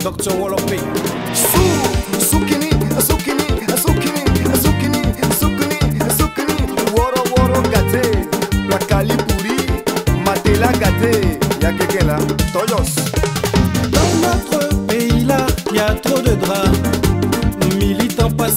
Dr. Wallopy. Woro woro gâté, matela gâté, y'a quelqu'un là, Toyos. Dans notre pays là, y a trop de draps. Militants pas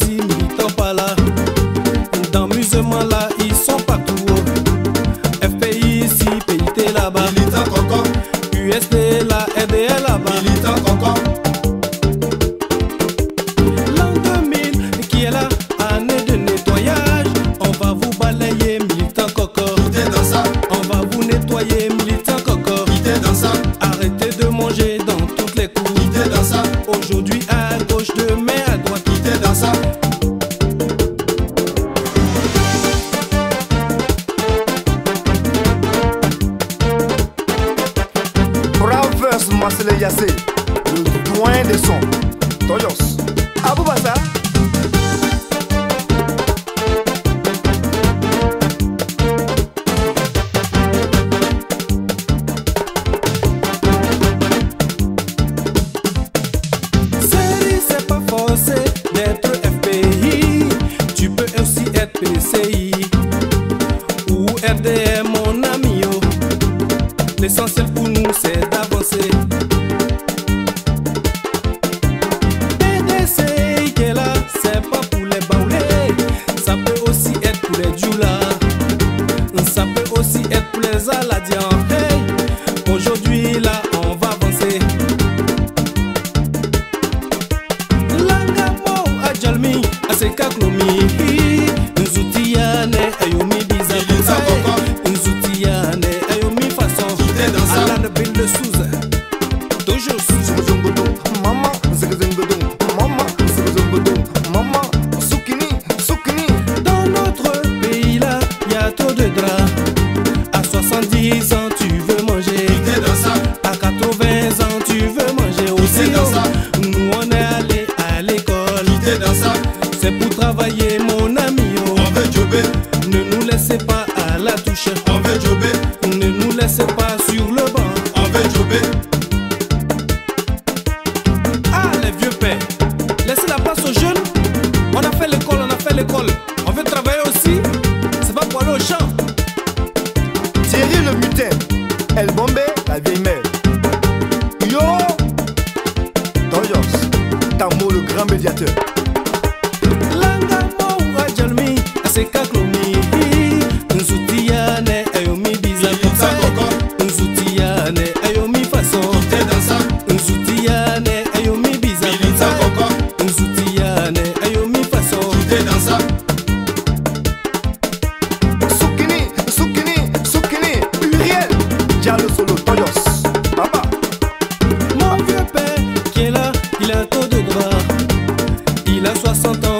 Manger dans toutes les cours. t'es dans ça, Aujourd'hui à gauche, demain à droite. t'es dans ça. Bravers Masele Yassé, le doyen des sons, Toyos. Aboubassa. L'essentiel pour nous, c'est d'avancer. PDC qui est là, c'est pas pour les baoulés. Ça peut aussi être pour les djoulas. Ça peut aussi être pour les aladiens. À 70 ans tu veux manger T'es dans ça, À 80 ans tu veux manger aussi. Nous on est allé à l'école t'es dans ça, C'est pour travailler mon ami oh. on veut jobber, Ne nous laissez pas à la touche. on veut jobber, Ne nous laissez pas sur le banc. on veut jobber. Ah, les vieux pères, laissez la place aux jeunes. On a fait l'école, on a fait l'école. Grand médiateur. Il a 60 ans,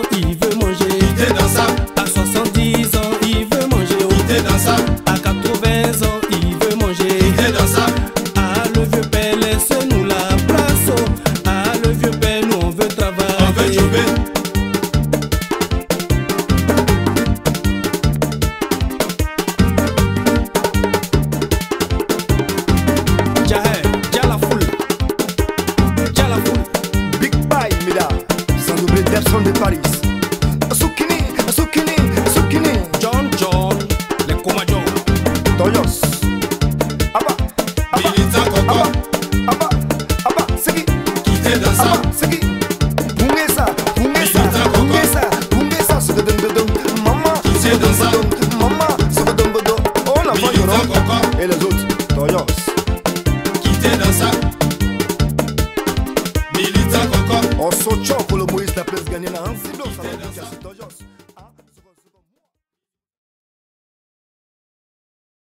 Osso Chocolo Moïse la place gagnée la Hansi Blanc, ça va bien, c'est